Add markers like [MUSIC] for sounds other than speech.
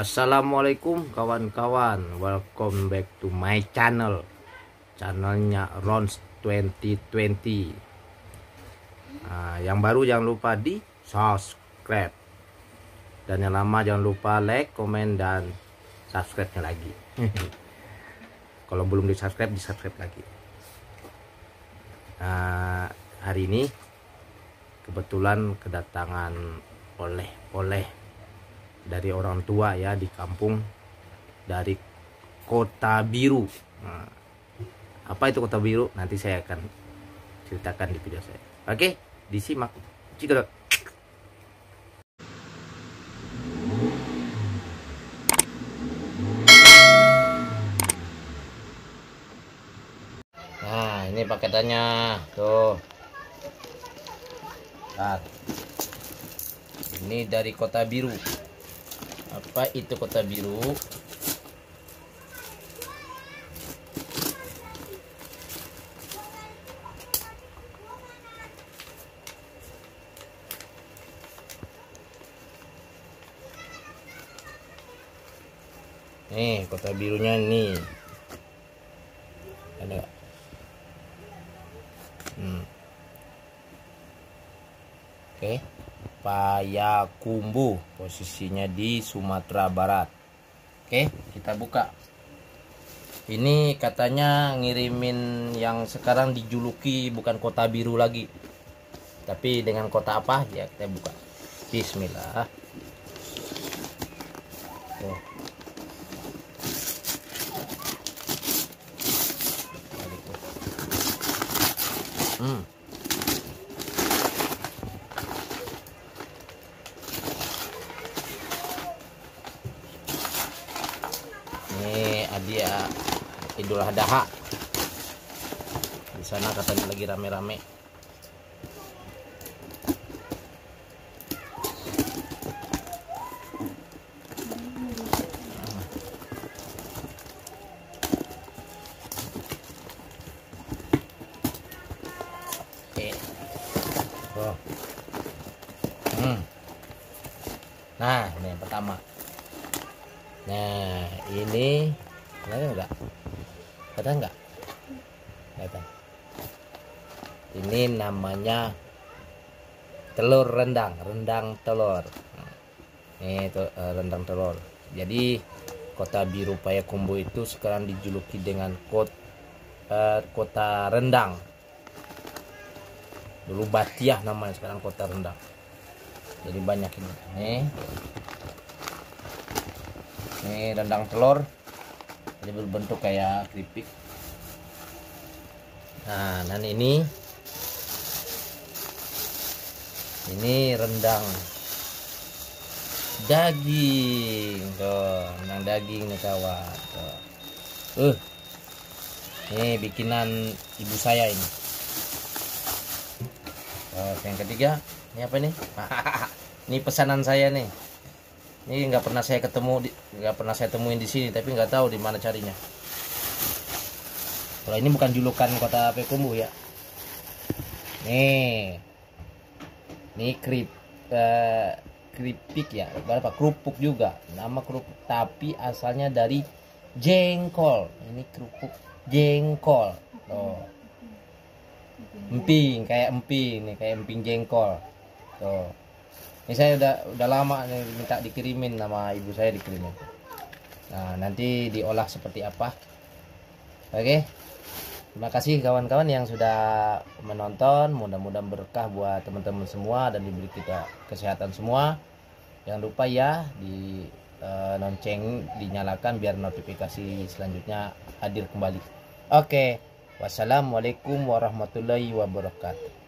Assalamualaikum kawan-kawan. Welcome back to my channel. Channelnya Rons 2020 nah, Yang baru jangan lupa di subscribe. Dan yang lama jangan lupa like, komen, dan subscribe-nya lagi. [LAUGHS] Kalau belum di subscribe, di subscribe lagi. Nah, Hari ini kebetulan kedatangan oleh-oleh dari orang tua ya di kampung dari Kota Biru. Nah, apa itu Kota Biru? Nanti saya akan ceritakan di video saya. Oke, disimak. Cikadot. Nah, ini paketannya. Tuh. Nah, ini dari Kota Biru apa itu kota biru nih kota birunya nih ada hmm. oke okay. Payakumbuh posisinya di Sumatera Barat. Oke kita buka. Ini katanya ngirimin yang sekarang dijuluki bukan kota biru lagi tapi dengan kota apa? Ya kita buka. Bismillah. Hmm. Dia Idul Adha di sana katanya lagi rame-rame oh. hmm. Nah, ini yang pertama. Nah, ini Kelihatan enggak? Kelihatan enggak? Kelihatan. Ini namanya telur rendang, rendang telur. Ini tuh, uh, rendang telur. Jadi kota biru Payakumbuh itu sekarang dijuluki dengan kot, uh, kota rendang. Dulu Batiah namanya, sekarang kota rendang. Jadi banyak ini. Nih. Ini rendang telur. Jadi berbentuk kayak keripik. Nah dan ini ini rendang daging tuh. Rendang daging nih kawan tuh. Uh ini bikinan ibu saya ini. Oh, yang ketiga ini apa nih [LAUGHS] ini pesanan saya nih ini nggak pernah saya ketemu nggak pernah saya temuin di sini tapi nggak tahu di mana carinya. Kalau ini bukan julukan kota Pekumbu ya. Nih. Ini krip uh, keripik ya. Berapa? Kerupuk juga. Nama kerupuk tapi asalnya dari jengkol. Ini kerupuk jengkol. Tuh. Emping kayak emping nih kayak emping jengkol. Tuh ini saya udah udah lama nih minta dikirimin nama ibu saya dikirimin. Nah nanti diolah seperti apa. Oke. Terima kasih kawan-kawan yang sudah menonton. Mudah-mudahan berkah buat teman-teman semua dan diberi kita kesehatan semua. Jangan lupa ya di uh, lonceng dinyalakan biar notifikasi selanjutnya hadir kembali. Oke. Wassalamualaikum warahmatullahi wabarakatuh